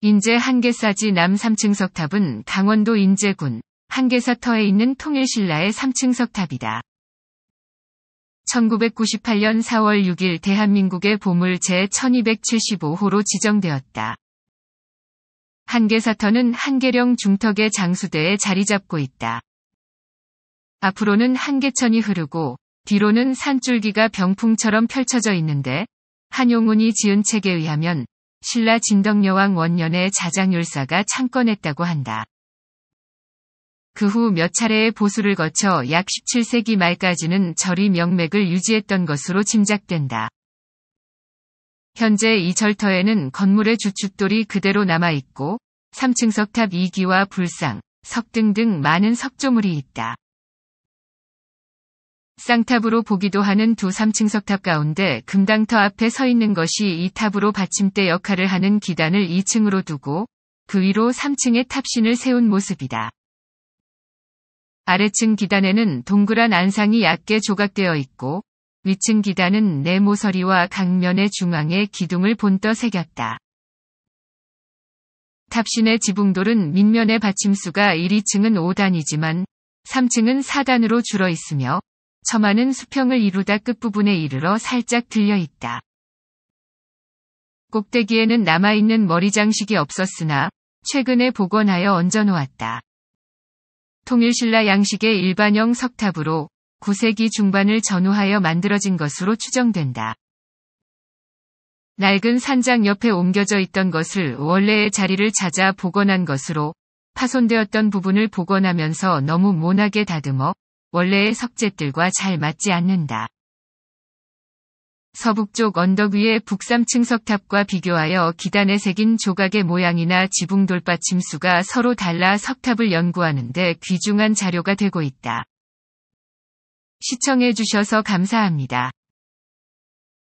인제 한계사지 남 3층 석탑은 강원도 인제군 한계사터에 있는 통일신라의 3층 석탑이다. 1998년 4월 6일 대한민국의 보물 제1275호로 지정되었다. 한계사터는 한계령 중턱의 장수대에 자리 잡고 있다. 앞으로는 한계천이 흐르고 뒤로는 산줄기가 병풍처럼 펼쳐져 있는데 한용운이 지은 책에 의하면 신라 진덕여왕 원년의 자장율사가 창건했다고 한다. 그 후 몇 차례의 보수를 거쳐 약 17세기 말까지는 절이 명맥을 유지했던 것으로 짐작된다. 현재 이 절터에는 건물의 주춧돌이 그대로 남아있고 3층 석탑 2기와 불상, 석 등 등 많은 석조물이 있다. 쌍탑으로 보기도 하는 두 3층 석탑 가운데 금당터 앞에 서 있는 것이 이 탑으로 받침대 역할을 하는 기단을 2층으로 두고 그 위로 3층의 탑신을 세운 모습이다. 아래층 기단에는 동그란 안상이 얇게 조각되어 있고 위층 기단은 네 모서리와 각 면의 중앙에 기둥을 본떠 새겼다. 탑신의 지붕돌은 밑면의 받침수가 1, 2층은 5단이지만 3층은 4단으로 줄어 있으며 처마는 수평을 이루다 끝부분에 이르러 살짝 들려 있다. 꼭대기에는 남아있는 머리 장식이 없었으나 최근에 복원하여 얹어 놓았다. 통일신라 양식의 일반형 석탑으로 9세기 중반을 전후하여 만들어진 것으로 추정된다. 낡은 산장 옆에 옮겨져 있던 것을 원래의 자리를 찾아 복원한 것으로 파손되었던 부분을 복원하면서 너무 모나게 다듬어 원래의 석재들과 잘 맞지 않는다. 서북쪽 언덕 위의 북삼층 석탑과 비교하여 기단에 새긴 조각의 모양이나 지붕 돌받침수가 서로 달라 석탑을 연구하는데 귀중한 자료가 되고 있다. 시청해주셔서 감사합니다.